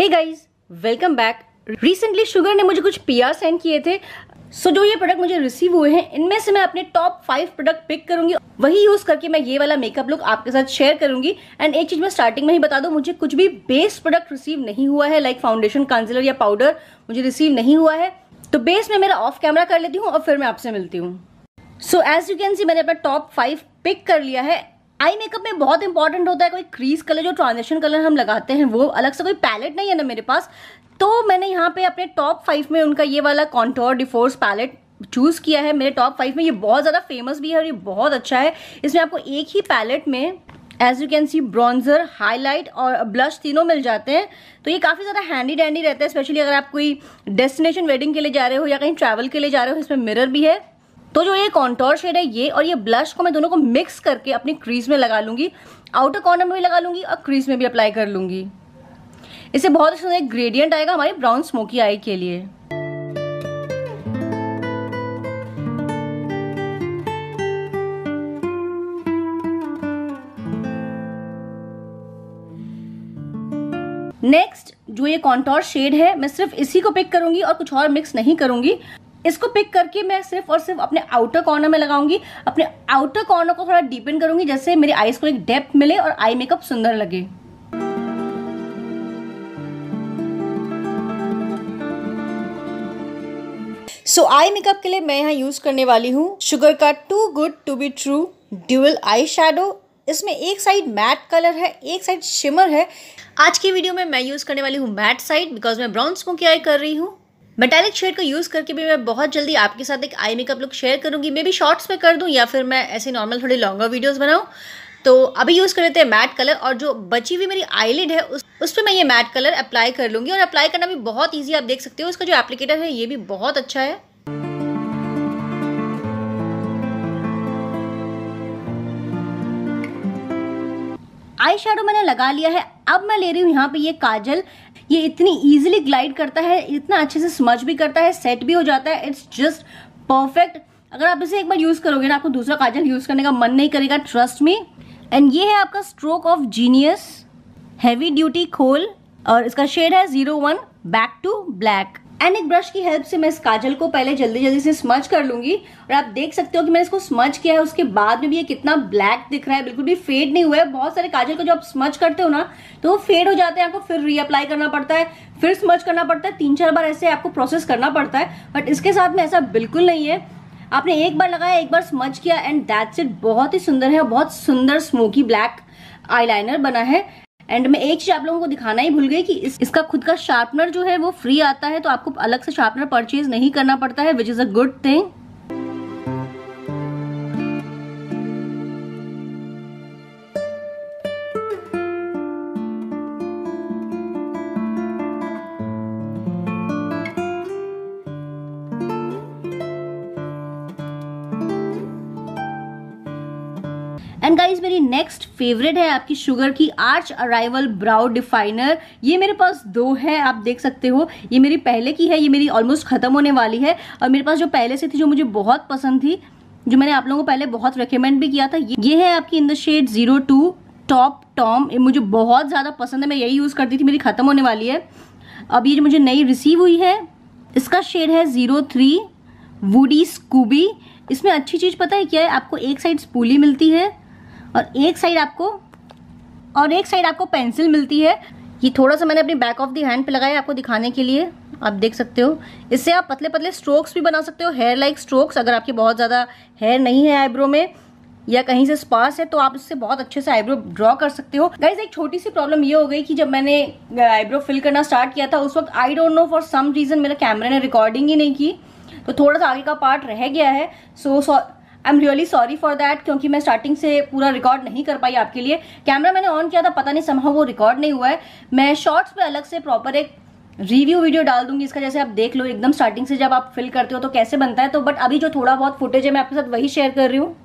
Hey guys welcome back recently Sugar ने मुझे कुछ पीआर सेंड किए थे। सो so, जो ये प्रोडक्ट मुझे रिसीव हुए हैं इनमें से मैं अपने टॉप फाइव प्रोडक्ट पिक करूँगी। वही यूज़ करके मैं ये वाला मेकअप लुक आपके साथ शेयर करूँगी। एंड एक चीज़ मैं स्टार्टिंग में ही बता दूँ मुझे कुछ भी बेस प्रोडक्ट रिसीव नहीं हुआ है लाइक फाउंडेशन कंसीलर या पाउडर मुझे रिसीव नहीं हुआ है। तो बेस में मेरा ऑफ़ कैमरा कर लेती हूँ और फिर मैं आपसे मिलती हूँ। So as you can see मैंने अपना टॉप फाइव पिक कर लिया है। आई मेकअप में बहुत इंपॉर्टेंट होता है, कोई क्रीज कलर जो ट्रांजेक्शन कलर हम लगाते हैं, वो अलग से कोई पैलेट नहीं है ना मेरे पास। तो मैंने यहाँ पे अपने टॉप फाइव में उनका ये वाला कॉन्टोर डिफोर्स पैलेट चूज़ किया है। मेरे टॉप फाइव में ये बहुत ज़्यादा फ़ेमस भी है और ये बहुत अच्छा है। इसमें आपको एक ही पैलेट में as you can see bronzer highlight और ब्लश तीनों मिल जाते हैं। तो ये काफ़ी ज़्यादा हैंडी डैंडी रहता है स्पेशली अगर आप कोई डेस्टिनेशन वेडिंग के लिए जा रहे हो या कहीं ट्रैवल के लिए जा रहे हो, इसमें मिरर भी है। तो जो ये कॉन्टोर शेड है ये और ये ब्लश को मैं दोनों को मिक्स करके अपनी क्रीज में लगा लूँगी। आउटर कॉर्नर में भी लगा लूँगी और क्रीज में भी अप्लाई कर लूँगी। इससे बहुत अच्छा एक ग्रेडियंट आएगा हमारी ब्राउन स्मोकी आई के लिए। नेक्स्ट जो ये कॉन्टोर शेड है, मैं सिर्फ़ इसी को पिक करूँगी और कुछ और मिक्स नहीं करूँगी। इसको पिक करके मैं सिर्फ़ और सिर्फ़ अपने आउटर कॉर्नर में लगाऊँगी। अपने आउटर कॉर्नर को थोड़ा डीपन करूँगी जैसे मेरी आईज को एक डेप्थ मिले और आई मेकअप सुंदर लगे। सो आई मेकअप के लिए मैं यहाँ यूज़ करने वाली हूँ शुगर का too good to be true dual eye shadow इसमें एक साइड मैट कलर है, एक साइड शिमर है। आज की वीडियो में मैं यूज़ करने वाली हूँ मैट साइड बिकॉज़ मैं ब्राउन स्मोकी आई कर रही हूँ। मेटालिक शेड को यूज़ करके भी मैं बहुत जल्दी आपके साथ एक आई मेकअप लुक शेयर करूँगी। मे भी शॉर्ट्स में कर दूँ या फिर मैं ऐसे नॉर्मल थोड़ी लॉन्गर वीडियोस बनाऊँ। तो अभी यूज़ कर लेते हैं मैट कलर और जो बची हुई मेरी आईलिड है, उस उस पर मैं ये मैट कलर अप्लाई कर लूँगी और अप्लाई करना भी बहुत ईजी आप देख सकते हो उसका जो एप्लीकेटर है, ये भी बहुत अच्छा है। आई शेडो मैंने लगा लिया है। अब मैं ले रही हूँ यहाँ पे ये काजल ये इतनी ईजिली ग्लाइड करता है, इतना अच्छे से स्मच भी करता है सेट भी हो जाता है इट्स जस्ट परफेक्ट अगर आप इसे एक बार यूज़ करोगे ना, आपको दूसरा काजल यूज़ करने का मन नहीं करेगा ट्रस्ट में एंड ये है आपका stroke of genius heavy duty kohl और इसका शेड है zero one back to black and एक ब्रश की हेल्प से मैं इस काजल को पहले जल्दी जल्दी से स्मच कर लूँगी। और आप देख सकते हो कि मैंने इसको स्मच किया है। उसके बाद में भी ये कितना ब्लैक दिख रहा है। बिल्कुल भी फेड नहीं हुआ है। बहुत सारे काजल को जो आप स्मच करते हो ना तो वो फेड हो जाते हैं। आपको फिर रीअप्लाई करना पड़ता है। फिर स्मच करना पड़ता है। तीन चार बार ऐसे आपको प्रोसेस करना पड़ता है। बट इसके साथ में ऐसा बिल्कुल नहीं है। आपने एक बार लगाया, एक बार स्मच किया एंड दैट्स इट बहुत ही सुंदर है बहुत सुंदर स्मोकी ब्लैक आईलाइनर बना है। एंड मैं एक चीज़ आप लोगों को दिखाना ही भूल गई कि इस, इसका खुद का शार्पनर जो है वो फ्री आता है तो आपको अलग से शार्पनर परचेज नहीं करना पड़ता है which is a good thing and guys मेरी नेक्स्ट फेवरेट है आपकी शुगर की आर्च अराइवल ब्राउ डिफाइनर ये मेरे पास दो है, आप देख सकते हो। ये मेरी पहले की है, ये मेरी ऑलमोस्ट खत्म होने वाली है। और मेरे पास जो पहले से थी, जो मुझे बहुत पसंद थी, जो मैंने आप लोगों को पहले बहुत रिकमेंड भी किया था, ये है आपकी in the shade zero two top tom ये मुझे बहुत ज़्यादा पसंद है, मैं यही यूज़ करती थी, मेरी खत्म होने वाली है। अब ये जो मुझे नई रिसीव हुई है, इसका शेड है ज़ीरो थ्री वुडी स्कूबी इसमें अच्छी चीज़ पता है क्या है? आपको एक साइड स्पूली मिलती है और एक साइड आपको और एक साइड आपको पेंसिल मिलती है। ये थोड़ा सा मैंने अपनी बैक ऑफ़ दी हैंड पे लगाया आपको दिखाने के लिए। आप देख सकते हो। इससे आप पतले पतले स्ट्रोक्स भी बना सकते हो हेयर लाइक स्ट्रोक्स अगर आपके बहुत ज़्यादा हेयर नहीं है आईब्रो में या कहीं से स्पास है तो आप इससे बहुत अच्छे से आईब्रो ड्रॉ कर सकते हो। गाइज़ एक छोटी सी प्रॉब्लम ये हो गई कि जब मैंने आईब्रो फिल करना स्टार्ट किया था उस वक्त I don't know for some reason मेरा कैमरे ने रिकॉर्डिंग ही नहीं की। तो थोड़ा सा आगे का पार्ट रह गया है। So so, I am really sorry for that क्योंकि मैं स्टार्टिंग से पूरा रिकॉर्ड नहीं कर पाई आपके लिए। कैमरा मैंने ऑन किया था, पता नहीं समहा वो रिकॉर्ड नहीं हुआ है। मैं शॉर्ट्स पे अलग से प्रॉपर एक रिव्यू वीडियो डाल दूँगी, इसका जैसे आप देख लो, एकदम स्टार्टिंग से जब आप फिल करते हो तो कैसे बनता है तो बट अभी जो थोड़ा बहुत फुटेज है, मैं आपके साथ वही शेयर कर रही हूँ।